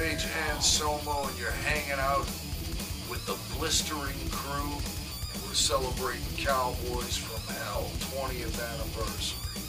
Rage Somo, and you're hanging out with the Blistering Crew, and we're celebrating Cowboys from Hell 20th anniversary.